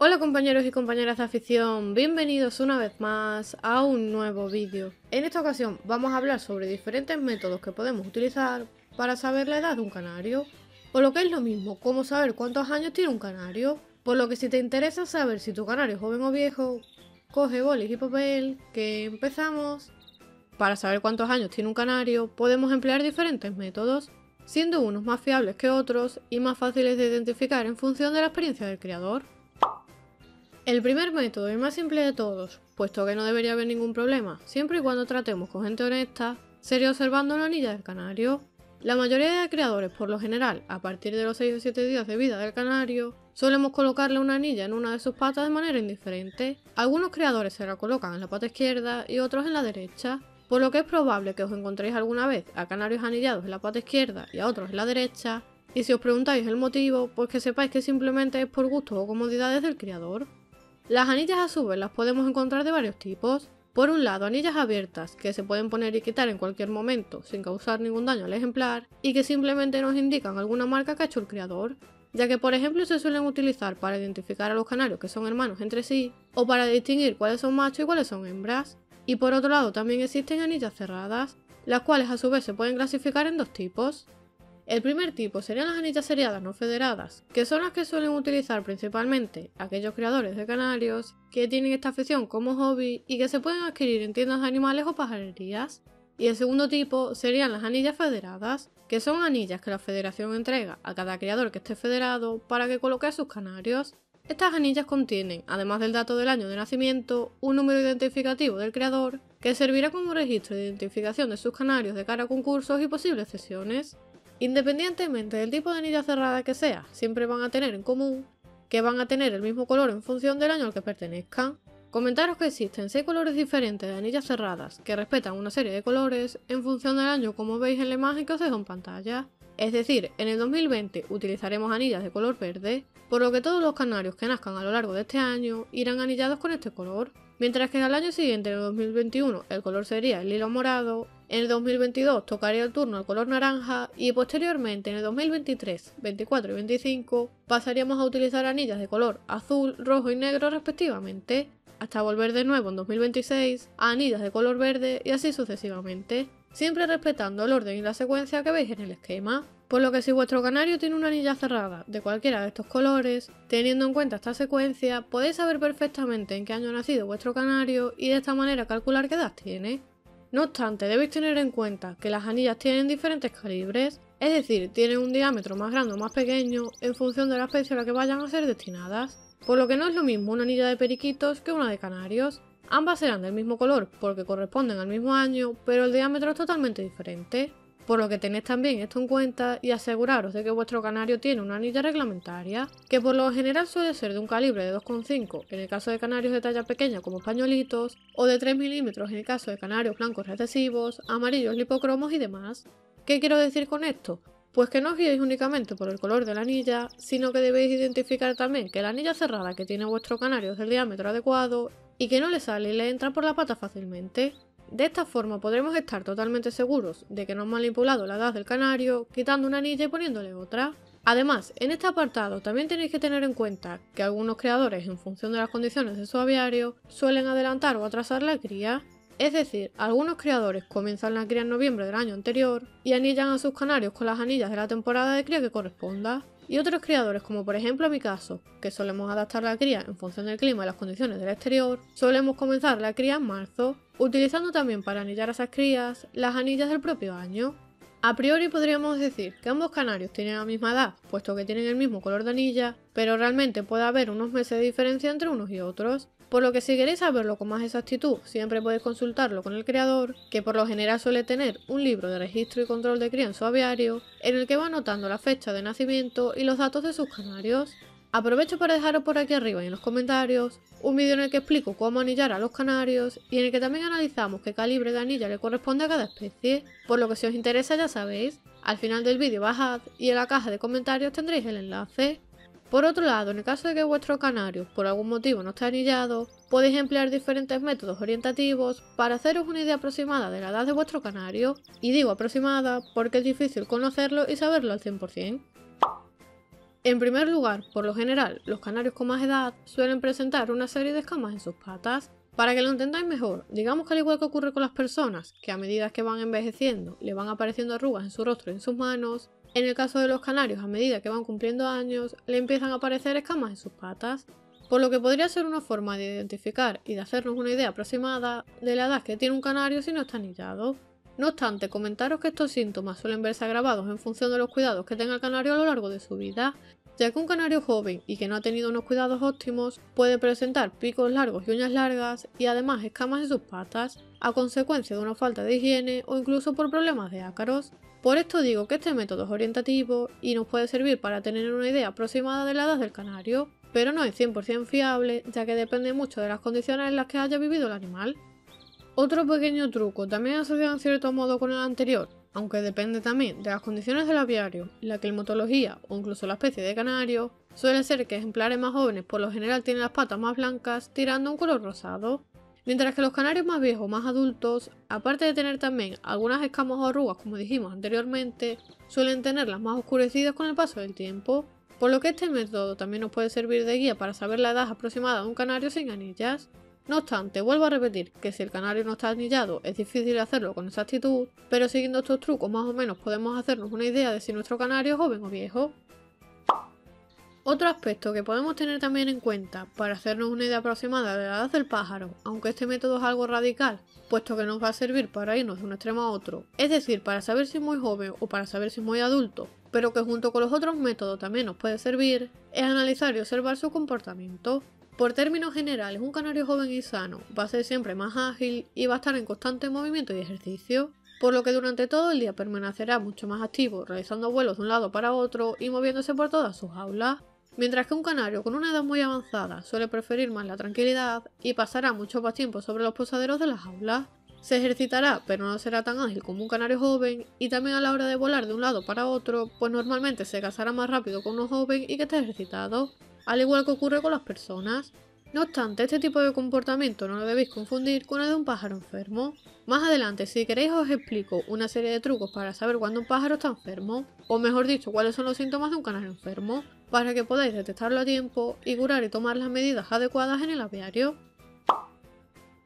Hola compañeros y compañeras de afición, bienvenidos una vez más a un nuevo vídeo. En esta ocasión vamos a hablar sobre diferentes métodos que podemos utilizar para saber la edad de un canario, o lo que es lo mismo, cómo saber cuántos años tiene un canario. Por lo que si te interesa saber si tu canario es joven o viejo, coge bolis y papel, que empezamos. Para saber cuántos años tiene un canario, podemos emplear diferentes métodos, siendo unos más fiables que otros y más fáciles de identificar en función de la experiencia del criador. El primer método y más simple de todos, puesto que no debería haber ningún problema, siempre y cuando tratemos con gente honesta, sería observando la anilla del canario. La mayoría de criadores, por lo general, a partir de los 6 o 7 días de vida del canario, solemos colocarle una anilla en una de sus patas de manera indiferente. Algunos criadores se la colocan en la pata izquierda y otros en la derecha, por lo que es probable que os encontréis alguna vez a canarios anillados en la pata izquierda y a otros en la derecha, y si os preguntáis el motivo, pues que sepáis que simplemente es por gusto o comodidades del criador. Las anillas a su vez las podemos encontrar de varios tipos. Por un lado, anillas abiertas, que se pueden poner y quitar en cualquier momento sin causar ningún daño al ejemplar, y que simplemente nos indican alguna marca que ha hecho el criador, ya que por ejemplo se suelen utilizar para identificar a los canarios que son hermanos entre sí, o para distinguir cuáles son machos y cuáles son hembras. Y por otro lado también existen anillas cerradas, las cuales a su vez se pueden clasificar en dos tipos. El primer tipo serían las anillas seriadas no federadas, que son las que suelen utilizar principalmente aquellos criadores de canarios que tienen esta afición como hobby y que se pueden adquirir en tiendas de animales o pajarerías. Y el segundo tipo serían las anillas federadas, que son anillas que la federación entrega a cada criador que esté federado para que coloque a sus canarios. Estas anillas contienen, además del dato del año de nacimiento, un número identificativo del creador que servirá como registro de identificación de sus canarios de cara a concursos y posibles cesiones. Independientemente del tipo de anilla cerrada que sea, siempre van a tener en común que van a tener el mismo color en función del año al que pertenezcan. Comentaros que existen 6 colores diferentes de anillas cerradas que respetan una serie de colores en función del año como veis en la imagen que os dejo en pantalla. Es decir, en el 2020 utilizaremos anillas de color verde, por lo que todos los canarios que nazcan a lo largo de este año irán anillados con este color, mientras que en el año siguiente, en el 2021, el color sería el lilo morado, en el 2022 tocaría el turno al color naranja y posteriormente en el 2023, 24 y 25 pasaríamos a utilizar anillas de color azul, rojo y negro respectivamente, hasta volver de nuevo en 2026 a anillas de color verde y así sucesivamente, siempre respetando el orden y la secuencia que veis en el esquema. Por lo que si vuestro canario tiene una anilla cerrada de cualquiera de estos colores, teniendo en cuenta esta secuencia, podéis saber perfectamente en qué año ha nacido vuestro canario y de esta manera calcular qué edad tiene. No obstante, debéis tener en cuenta que las anillas tienen diferentes calibres, es decir, tienen un diámetro más grande o más pequeño en función de la especie a la que vayan a ser destinadas, por lo que no es lo mismo una anilla de periquitos que una de canarios. Ambas serán del mismo color porque corresponden al mismo año, pero el diámetro es totalmente diferente por lo que tenéis también esto en cuenta y aseguraros de que vuestro canario tiene una anilla reglamentaria, que por lo general suele ser de un calibre de 2,5 en el caso de canarios de talla pequeña como pañuelitos, o de 3 milímetros en el caso de canarios blancos recesivos, amarillos lipocromos y demás. ¿Qué quiero decir con esto? Pues que no os guiéis únicamente por el color de la anilla, sino que debéis identificar también que la anilla cerrada que tiene vuestro canario es del diámetro adecuado y que no le sale y le entra por la pata fácilmente. De esta forma podremos estar totalmente seguros de que no han manipulado la edad del canario, quitando una anilla y poniéndole otra. Además, en este apartado también tenéis que tener en cuenta que algunos creadores, en función de las condiciones de su aviario, suelen adelantar o atrasar la cría. Es decir, algunos criadores comienzan la cría en noviembre del año anterior y anillan a sus canarios con las anillas de la temporada de cría que corresponda. Y otros criadores, como por ejemplo mi caso, que solemos adaptar la cría en función del clima y las condiciones del exterior, solemos comenzar la cría en marzo, utilizando también para anillar a esas crías las anillas del propio año. A priori podríamos decir que ambos canarios tienen la misma edad, puesto que tienen el mismo color de anilla, pero realmente puede haber unos meses de diferencia entre unos y otros, por lo que si queréis saberlo con más exactitud, siempre podéis consultarlo con el creador, que por lo general suele tener un libro de registro y control de cría en su aviario, en el que va anotando la fecha de nacimiento y los datos de sus canarios. Aprovecho para dejaros por aquí arriba y en los comentarios un vídeo en el que explico cómo anillar a los canarios y en el que también analizamos qué calibre de anilla le corresponde a cada especie, por lo que si os interesa ya sabéis, al final del vídeo bajad y en la caja de comentarios tendréis el enlace. Por otro lado, en el caso de que vuestro canario por algún motivo no esté anillado, podéis emplear diferentes métodos orientativos para haceros una idea aproximada de la edad de vuestro canario, y digo aproximada porque es difícil conocerlo y saberlo al 100%. En primer lugar, por lo general, los canarios con más edad suelen presentar una serie de escamas en sus patas. Para que lo entendáis mejor, digamos que al igual que ocurre con las personas, que a medida que van envejeciendo le van apareciendo arrugas en su rostro y en sus manos, en el caso de los canarios, a medida que van cumpliendo años, le empiezan a aparecer escamas en sus patas, por lo que podría ser una forma de identificar y de hacernos una idea aproximada de la edad que tiene un canario si no está anillado. No obstante, comentaros que estos síntomas suelen verse agravados en función de los cuidados que tenga el canario a lo largo de su vida, ya que un canario joven y que no ha tenido unos cuidados óptimos puede presentar picos largos y uñas largas y además escamas en sus patas, a consecuencia de una falta de higiene o incluso por problemas de ácaros. Por esto digo que este método es orientativo y nos puede servir para tener una idea aproximada de la edad del canario, pero no es 100% fiable ya que depende mucho de las condiciones en las que haya vivido el animal. Otro pequeño truco, también asociado en cierto modo con el anterior, aunque depende también de las condiciones del aviario, la climatología o incluso la especie de canario, suele ser que ejemplares más jóvenes por lo general tienen las patas más blancas tirando un color rosado, Mientras que los canarios más viejos, más adultos, aparte de tener también algunas escamas o arrugas como dijimos anteriormente, suelen tenerlas más oscurecidas con el paso del tiempo, por lo que este método también nos puede servir de guía para saber la edad aproximada de un canario sin anillas. No obstante, vuelvo a repetir que si el canario no está anillado es difícil hacerlo con exactitud, pero siguiendo estos trucos más o menos podemos hacernos una idea de si nuestro canario es joven o viejo. Otro aspecto que podemos tener también en cuenta para hacernos una idea aproximada de la edad del pájaro, aunque este método es algo radical, puesto que nos va a servir para irnos de un extremo a otro, es decir, para saber si es muy joven o para saber si es muy adulto, pero que junto con los otros métodos también nos puede servir, es analizar y observar su comportamiento. Por términos generales, un canario joven y sano va a ser siempre más ágil y va a estar en constante movimiento y ejercicio, por lo que durante todo el día permanecerá mucho más activo, realizando vuelos de un lado para otro y moviéndose por todas sus aulas. Mientras que un canario con una edad muy avanzada suele preferir más la tranquilidad y pasará mucho más tiempo sobre los posaderos de las aulas, se ejercitará pero no será tan ágil como un canario joven y también a la hora de volar de un lado para otro, pues normalmente se casará más rápido con uno joven y que esté ejercitado, al igual que ocurre con las personas. No obstante, este tipo de comportamiento no lo debéis confundir con el de un pájaro enfermo. Más adelante, si queréis os explico una serie de trucos para saber cuándo un pájaro está enfermo, o mejor dicho, cuáles son los síntomas de un canario enfermo, para que podáis detectarlo a tiempo y curar y tomar las medidas adecuadas en el aviario.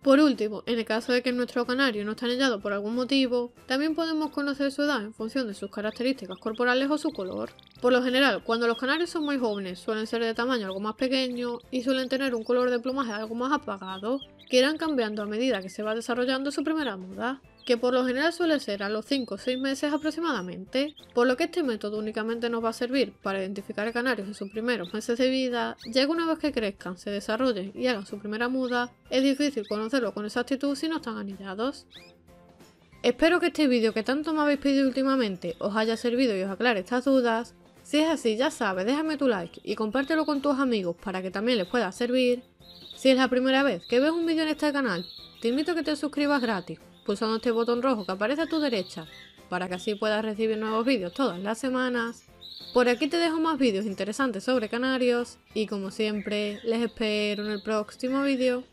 Por último, en el caso de que nuestro canario no está anillado por algún motivo, también podemos conocer su edad en función de sus características corporales o su color. Por lo general, cuando los canarios son muy jóvenes, suelen ser de tamaño algo más pequeño y suelen tener un color de plumaje algo más apagado, que irán cambiando a medida que se va desarrollando su primera muda que por lo general suele ser a los 5 o 6 meses aproximadamente, por lo que este método únicamente nos va a servir para identificar canarios en sus primeros meses de vida, ya que una vez que crezcan, se desarrollen y hagan su primera muda, es difícil conocerlo con exactitud si no están anillados. Espero que este vídeo que tanto me habéis pedido últimamente os haya servido y os aclare estas dudas. Si es así, ya sabes, déjame tu like y compártelo con tus amigos para que también les pueda servir. Si es la primera vez que ves un vídeo en este canal, te invito a que te suscribas gratis pulsando este botón rojo que aparece a tu derecha para que así puedas recibir nuevos vídeos todas las semanas. Por aquí te dejo más vídeos interesantes sobre canarios y como siempre les espero en el próximo vídeo.